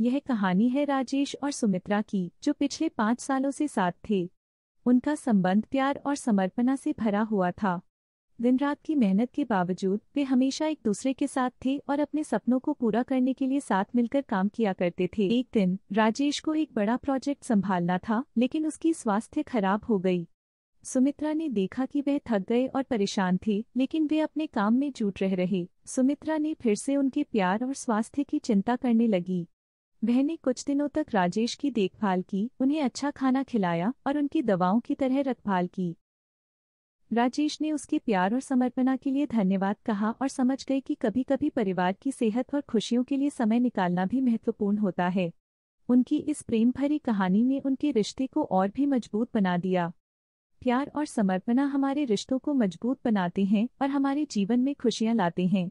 यह कहानी है राजेश और सुमित्रा की, जो पिछले पाँच सालों से साथ थे। उनका संबंध प्यार और समर्पणा से भरा हुआ था। दिन रात की मेहनत के बावजूद, वे हमेशा एक दूसरे के साथ थे और अपने सपनों को पूरा करने के लिए साथ मिलकर काम किया करते थे। एक दिन, राजेश को एक बड़ा प्रोजेक्ट संभालना था, लेकिन उसकी स्वास्थ्य खराब हो गई। सुमित्रा ने देखा कि वह थक गए और परेशान थे, लेकिन वे अपने काम में जुट रह रहे। सुमित्रा ने फिर से उनके प्यार और स्वास्थ्य की चिंता करने लगी। वह ने कुछ दिनों तक राजेश की देखभाल की, उन्हें अच्छा खाना खिलाया और उनकी दवाओं की तरह रखभाल की। राजेश ने उसके प्यार और समर्पणा के लिए धन्यवाद कहा और समझ गए कि कभी कभी परिवार की सेहत और खुशियों के लिए समय निकालना भी महत्वपूर्ण होता है। उनकी इस प्रेम भरी कहानी ने उनके रिश्ते को और भी मज़बूत बना दिया। प्यार और समर्पणा हमारे रिश्तों को मज़बूत बनाते हैं और हमारे जीवन में खुशियाँ लाते हैं।